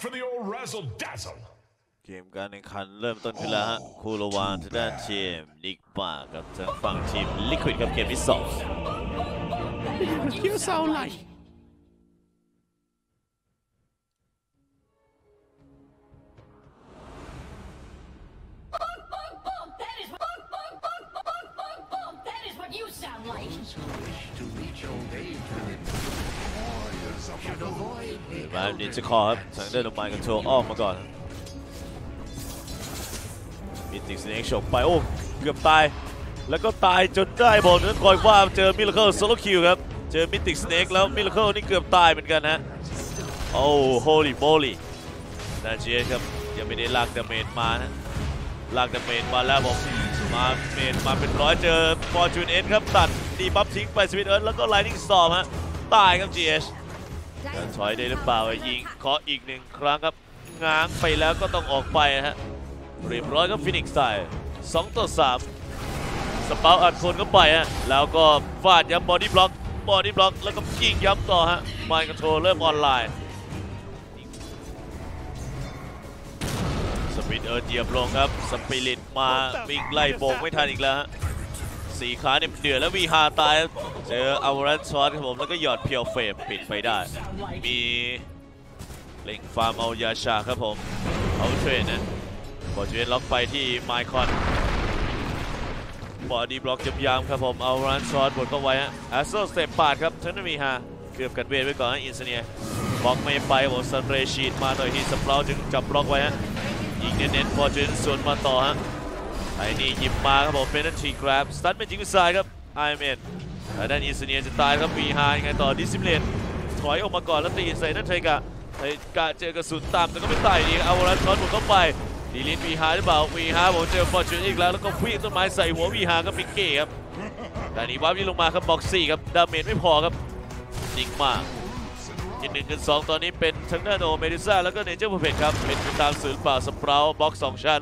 for the old razzle dazzle. เกมการแข่งขันเริ่มต้นขึ้นแล้วฮะคู่ระหว่างทางด้านทีมนิกป้ากับทางฝั่งทีมลิควิดครับเกมที่สอง You sound like มาดิจะคอครับทางด้านลงมากันโชว์อ้อมมาก่อนมิติกสเนกฉกไปโอ้เกือบตาย แล้วก็ตายจนได้บอลนั้นคอยว่าเจอมิลเคิลโซโลคิวครับ เจอมิติกสเนกแล้วมิลเคิลนี่เกือบตายเหมือนกันฮะโอ้โฮลี่โมลี่นาเจียครับยังไม่ได้ลากดาเมจมานะลากดาเมจมาแล้วผมมาเมจมาเป็นร้อยเจอฟอร์จูนเอ็นครับตัดดีบัฟทิ้งไปสวิตเอิร์แล้วก็ไลนิ่งสอมฮะตายครับ GH จะถอยได้หรือเปล่ายิงเคาะอีกหนึ่งครั้งครับ ง้างไปแล้วก็ต้องออกไปนะฮะเรียบร้อยครับฟินิกซ์ใส่2ต่อ3สเปาอัดคนเข้าไปฮะแล้วก็ฟาดย้ำบอดี้บล็อกบอดี้บล็อกแล้วก็ยิงย้ำต่อฮะมายคอนโทรเริ่มออนไลน์สปินเอิร์ดเหยียบลงครับสปิริตมาวิ่งไล่โบกไม่ทันอีกแล้วฮะ สีขาเนี่ยเดือดแล้วมีฮาตาย เจออาวรันซอสครับผม แล้วก็หยอดเพียวเฟมปิดไปได้ มีเล็งฟาร์มเอายาชาครับผมเอาเทรนนะบอลเจนล็อกไปที่ไมคอนบอดีบล็อกจำยามครับผมเอารันซอสบดเข้าไว้ฮะแอสโซสเตปปาดครับทั้งนั้นมีฮาเกือบกัดเวทไว้ก่อนฮะอินเสเนียบล็อกไม่ไปผมซันเรชีดมาต่อยที่สเปราจึงจับบล็อกไว้ฮะยิงเน้นๆบอลเจนสวนมาต่อฮะ ไอ้นี่หยิบมาครับผมเป็นนันทีกราฟสตันเป็นจิงกุซายครับไอเอ็มทางด้านอินเสเนียจะตายครับวีฮายังไงต่อดิซิมเลนถอยออกมาก่อนแล้วตีใส่นั่นเทกะเทกะเจอกระสุนตามแต่ก็ไม่ตายดีเอาวรันช็อตหมดเข้าไปดีลินวีฮาหรือเปล่าวีฮาผมเจอฟอร์จูนอีกแล้วแล้วก็วิ่งต้นไม้ใส่หัววีฮากับมิกเก้ครับแต่นี่วับยิงลงมาครับบ็อกซี่ครับดาเมจไม่พอครับนิ่งมากอีกหนึ่งกันสองตอนนี้เป็นทั้งด้านโอเมดิซ่าแล้วก็เนเจอร์เพรครับเป็นไปตามสื่อเปล่าสเปราบ็อกสองชั้น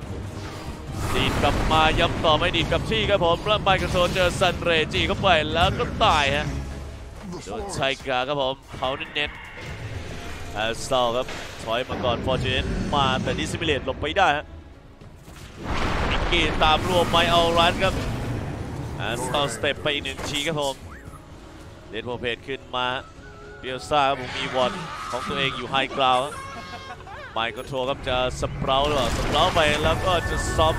ดีกลับมาย้ำต่อไม่ดีดกลับที่ครับผมแล้วไมค์กระโซนเจอซันเรจีเข้าไปแล้วก็ตายฮะโดนชัยกาครับผมเผาเน้นๆแอสซอลครับถอยมาก่อนฟอร์จูเนมาแต่ดิสมิเลตหลบไปได้ฮะมิกกี้ตามรวมไมเอารันครับแอสซอลสเต็ปไปอีกหนึ่งทีครับผมเดนโพเพจขึ้นมาเบียซ่าครับผมมีวอนของตัวเองอยู่ไฮกราวไมค์คอนโทรครับจะสเปราหรอสเปราไปแล้วก็จะซ้อม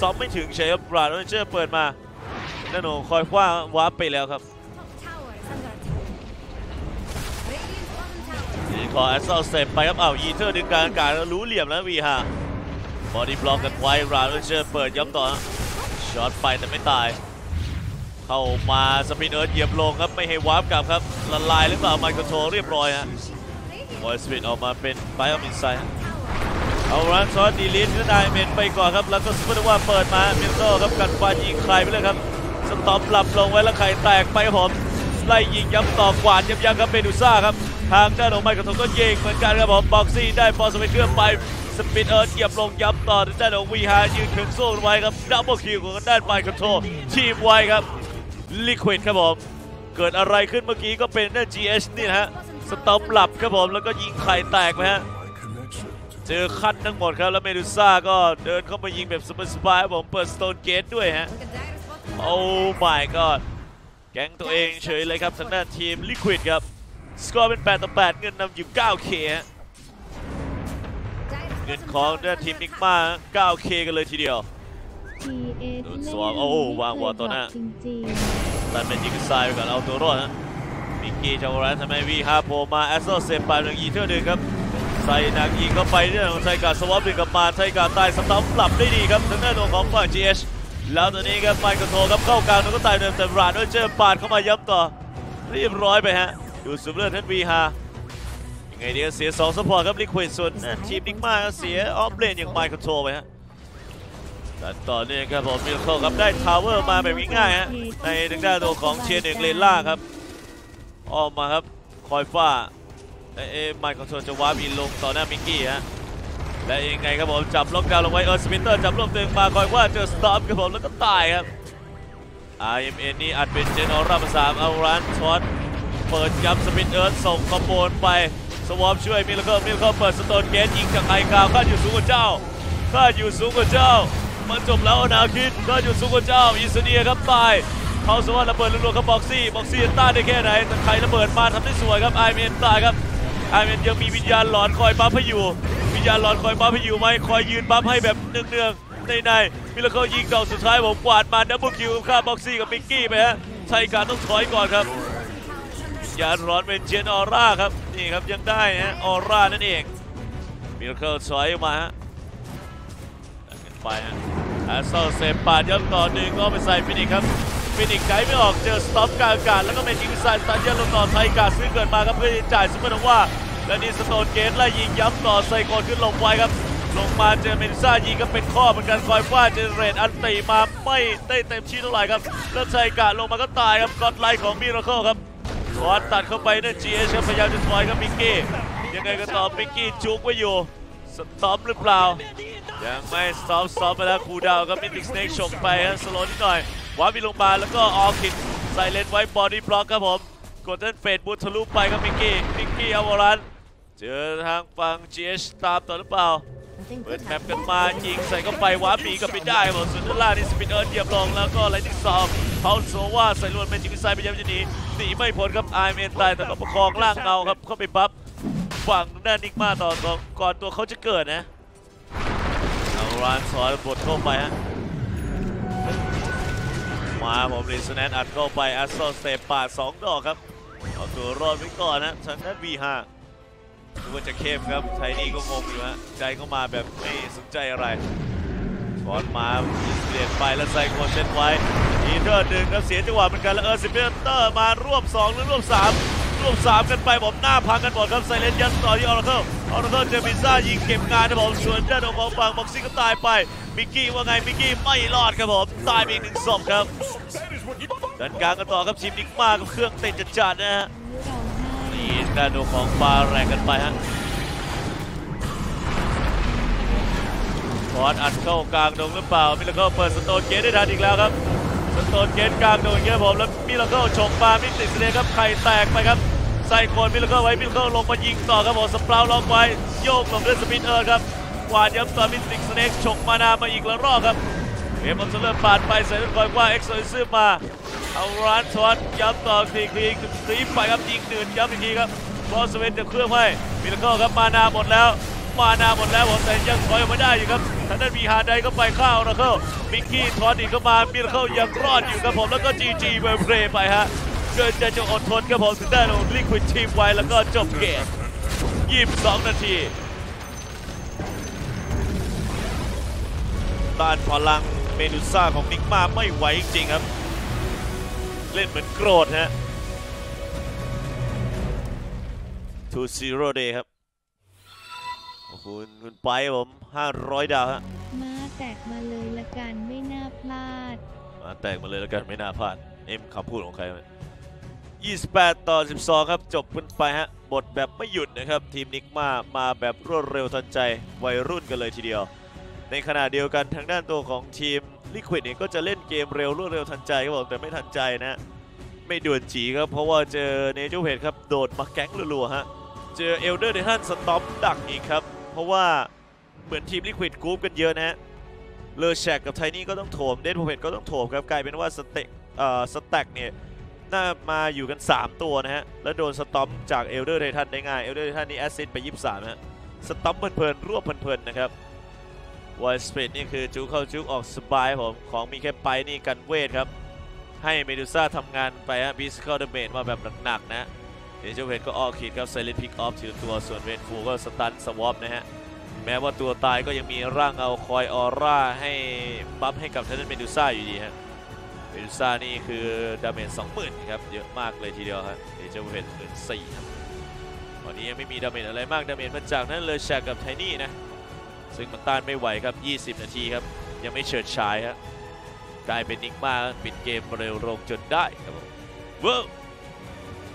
ซ้อมไม่ถึงเชฟบราดเวนเจอร์เปิดมานาโนคอยคว้าวาร์ปไปแล้วครับนี่ขอแอสเซลเซปไปครับเอายีเทอร์ดึงกางอากาศแล้วรู้เหลี่ยมแล้ววีฮาบอดี้บล็อกกันไว้บราดเวนเจอร์เปิดย้ำต่อช็อตไปแต่ไม่ตาย เข้ามาสปินเอิร์ธเหยียบลงครับไม่ให้วาร์ปกลับครับละลายหรือเปล่าไมค์คอนโทรเรียบร้อยฮะบอยสปินออกมาเป็นไบออมินไซ เอารันซอสดีลิสก็ได้เมนไปก่อนครับ แล้วก็สปอร์ตว่าเปิดมาเมิลโตครับกัดฟันยิงใครไปเลยครับ สต็อมปรับลงไว้แล้วไข่แตกไปครับผมไล่ยิงย้ำต่อกวาดย้ำยังครับเมดูซ่าครับ ทางด้านของไมค์กระทงก็ยิงเหมือนกันครับผมบ็อกซี่ได้บอลสเปนเครื่องไปสปินเอิร์ธเหยียบลงย้ำต่อทางด้านของวีฮายืนถึงสู้ไว้ครับดับเบิลคิวของด้านไมค์กระทงทีมไว้ครับลิควิดครับผมเกิดอะไรขึ้นเมื่อกี้ก็เป็นนั่น GH นี่นะฮะสต็อมหลับครับผมแล้วก็ยิงไข่แตกไปฮะ เจอขั้นทั้งหมดครับ แล้วเมดูซ่าก็เดินเข้ามายิงแบบสบายๆผมเปิดสโตนเกตด้วยฮะ โอ้ my god แก๊งตัวเองเฉยเลยครับทางด้านทีมลิควิดครับ สกอร์เป็น 8 ต่อ 8 เงินนำอยู่ 9k ฮะ เงินของด้านทีมนิกมา 9k กันเลยทีเดียว โดนสววมมโอ้โอ้วาวางวอวลอตัตัววหหน้าน้าจริงตันเป็นยิงซ้ายไปก่อนเอาตัวรอดฮะมิกกี้จาวรันทำไมวีฮาโผลมาแอสโซเซปไปหนึ่งยีเท่าหนึ่งครับ ใส่หนักยิงเข้าไปเรื่องของไทกาสวอปดึงกลับมาไทกาตายสตัมปรับได้ดีครับทางด้านของฝั่ง GH แล้วตอนนี้ครับไมค์คอนโทรครับเข้ากลางแล้วก็ตายเดิมแต่ราดด้วยเจอปาดเข้ามาย้ำต่อเรียบร้อยไปฮะดูสุดเลือดท่านวีฮายังไงเดียวเสีย2สปอร์ตครับลิควิดส่วนทีมนิกมาเสียออฟเลนอย่างไมค์คอนโทรไปฮะดันต่อเนื่องครับผมมิลโคครับได้ทาวเวอร์มาแบบง่ายๆฮะในทางด้านตัวของเชียร์หนึ่งเลนล่าครับออกมาครับคอยฟ้า เอ๊ะไมค์คอนโทรลจะวาร์ปอินลงต่อหน้ามิกกี้ฮะและยังไงครับผมจับล็อกดาวน์ลงไว้เออร์สปินเตอร์จับรวบตึงมาคอยว่าเจอสตอปครับผมแล้วก็ตายครับ IMN นี่อัดเป็นเจนอร่ามาสามเอารันช็อตเปิดยับสปินเอิร์ธส่งคอมโบนไปสวอปช่วยมิลเคิลมิลเคิลเปิดสโตนเกตยิงจากไฮกาวข้าอยู่สูงกว่าเจ้าข้าอยู่สูงกว่าเจ้า มันจบแล้วอนาคิดข้าอยู่สูงกว่าเจ้าอินเสเนียครับตายเขาสวรรค์ระเบิดรัวๆครับบ็อกซี่บ็อกซี่ต้านได้แค่ไหนแต่ใครระเบิดมาทำได้สวยครับไอเมนตายครับ ไอเมนยังมีวิญญาณหลอนคอยบัฟให้อยู่ วิญญาณหลอนคอยบัฟให้อยู่ไหมคอยยืนบัฟให้แบบเนืองๆในในมิลเคิลยิงดอกสุดท้ายผมกวาดมาดับเบิลคิวฆ่าบ็อกซี่กับมิกกี้ไปฮะใช้การต้องถอยก่อนครับยานร้อนเป็นเจนออร่าครับนี่ครับยังได้ฮะออร่านั่นเองมิราเคิลถอยมาฮะไปฮะแอสเซลเซฟปาดย้ำต่อหนึ่งก็ไปใส่ฟินิกครับ ฟินิกไกด์ไม่ออกเจอสต็อปกลางอากาศแล้วก็เป็นยิงสาตาร์เยลงต่อไทยกาซึ่งเกิดมาครับเพื่อจ่ายซุปเปอร์โนว่าและนี่สโตนเกตไล่ยิงย้ำต่อไซโคนขึ้นลงไว้ครับ ลงมาเจอเมนซ่ายิงก็เป็นข้อเหมือนกันคอยฟาดเจเนเรตอันตีมาไม่ได้เต็มที่เท่าไหร่ครับแล้วไซกาลงมาก็ตายครับกอดไลท์ของมิราเคิลครับคอร์ตัดเข้าไปเนั่นจีเอชพยายามจะถอยกับมิกกี้ยังไงก็ตอบมิกกี้จุกไว้อยู่สต็อปหรือเปล่ายังไม่สต็อปสต็อปไปแล้วคูดาวน์ก็มิติกสเน็กฉกไปฮะสโลนิดหน่อย วาร์ปลงมาแล้วก็ออคิดใส่เลนไว้บอดี้บล็อกครับผมกดเต้นเฟดบูททะลุไปครับมิกกี้มิกกี้อวอรันเจอทางฝั่ง GH ตามต่อหรือเปล่าเปิดแมปกันมายิงใส่เข้าไปวาร์ปีก็ไม่ได้บผมส่วนด้านล่านี่สปินเอิร์ธเหยียบลงแล้วก็ไลท์ติ้งซอมเขาโซว่าใส่ลวนเป็นจิงไซพยายามจะหนีหนีไม่พ้นครับไอเมนตายแต่ก็ประคองร่างเงาครับเข้าไปบัฟฝั่งด้านนิกมาต่อต่อก่อนตัวเขาจะเกิดนะเอารานสอนบทเข้าไปฮะ มาผมรีสแนนอัดเข้าไปแอสโซเซปาดสองดอกครับเอาตัวรอดไว้ก่อนนะทางด้าน V5 ดูว่าจะเข้มครับไทนี่ก็งงอยู่ฮะใจก็มาแบบไม่สนใจอะไรฟอนมาเปลี่ยนไปแล้วใส่โคนเซตไว้อีเทอร์ดึงครับเสียจังหวะเหมือนกันแล้วเออร์ซิเปเตอร์มารวบ2หรือรวบ3รวบ3กันไปผมหน้าพังกันหมดครับไซเลนยันต่อที่ออร์เคิลออร์เคิลเจมิซ่ายิงเก็บงานนะผมส่วนเจ้าของฝั่งบ็อกซี่ก็ตายไป มิกกี้ว่าไงมิกกี้ไม่รอดครับผมตายไปอีกหนึ่งศพครับดันกลางกันต่อครับทีมนิกมากับเครื่องเตะจัดๆนะฮะนี่การดูของบาแรงกันไปฮะฟอร์ดอัดเข้ากลางดงหรือเปล่ามิลเคิลเปิดสโตนเกตได้ทันอีกแล้วครับสโตนเกตกลางดงอย่างเงี้ยผมแล้วมิลเคิลฉกมาไมิติสเนครับไข่แตกไปครับใส่โคนมิลเคิลไว้มิลเคิลลงมายิงต่อครับผมสปราวล็อกไว้โยกลงด้วยสปินเออร์ครับ กวาดย้ำต่อมิติกสเน็กฉกมานามาอีกล้วรอบครับเกมมันจะเริ่มปาดไปใส่ลูกคอยว่าเอ็กซ์โซซึมมาเอาร้านทอนย้ำต่อคลีคลีคลีไปครับยิงหนื่นย้ำอีกทีครับบอสเวนจะเคลื่อนให้มิลเคิลครับมานาหมดแล้ว มานาหมดแล้วผมแต่ยังถอยออกมาได้อยู่ครับทางด้านมีฮาไดก็ไปเข้านะเคิลมิกกี้ทอนอีกเข้ามามิลเคิลยังรอดอยู่ครับผมแล้วก็จีจีเบร์เพลย์ไปฮะเกินจะจะอดทนครับผมถึงได้ลงลิควิดทีมไว้แล้วก็จบเกม22 นาที ต้านพลังเมดูซ่าของนิกมาไม่ไหวจริงๆครับ เล่นเหมือนโกรธฮะ to zero day ครับขอบคุณคุณไปครับผม 500 ดาวฮะม้าแตกมาเลยละกันไม่น่าพลาด มาแตกมาเลยแล้วกันไม่น่าพลาด เอ็มคำพูดของใครไหม28 ต่อ 12 ครับ จบกันไปฮะ บทแบบไม่หยุดนะครับ ทีมนิกมา มาแบบรวดเร็วทันใจ วัยรุ่นกันเลยทีเดียว ในขณะเดียวกันทางด้านตัวของทีม Liquid เองก็จะเล่นเกมเร็วรวดเร็วทันใจครับผมแต่ไม่ทันใจนะไม่ด่วนจี๋ครับเพราะว่าเจอ Nature's Prophet ครับโดดมา gank รัวๆฮะเจอ Elder Titan stomp ดักอีกครับ เพราะว่าเหมือนทีม Liquid group กันเยอะนะฮะ Leshrac กับ Tiny ก็ต้องโถมเดนโพเพจก็ต้องโถมครับกลายเป็นว่า stack เอ่อ stack เนี่ยน่ามาอยู่กัน 3 ตัวนะฮะ แล้วโดน stomp จาก Elder Titan ได้ง่าย Elder Titan นี่ assist ไป 23ฮะ สต็อมเพลินๆรวบเพลินๆนะครับ วอลสเปดนี่คือจุกเข้าจุกออกสบายผมของมีแค่ไปนี่กันเวทครับ ให้เมดูซ่าทำงานไปฮะบิสคอร์เดเมนมาแบบหนักๆนะเดจเวนก็ออกขีดครับไซเลนพิกออฟถือตัวส่วนเวนฟูก็สตันสวอปนะฮะแม้ว่าตัวตายก็ยังมีร่างเอาคอยออร่าให้บัฟให้กับทางด้านเมดูซ่าอยู่ดีฮะเมดูซ่านี่คือดาเมจ20,000ครับเยอะมากเลยทีเดียวครับเดจเวนหมื่นสี่ครับตอนนี้ยังไม่มี damage อะไรมาก damage มาจากนั้น Leshrac กับ Tiny นะ ซึ่งมันต้านไม่ไหวครับ 20 นาทีครับ ยังไม่เฉิดฉายครับกลายเป็น Nigma ปิดเกมเร็วลงจนได้ครับผม wow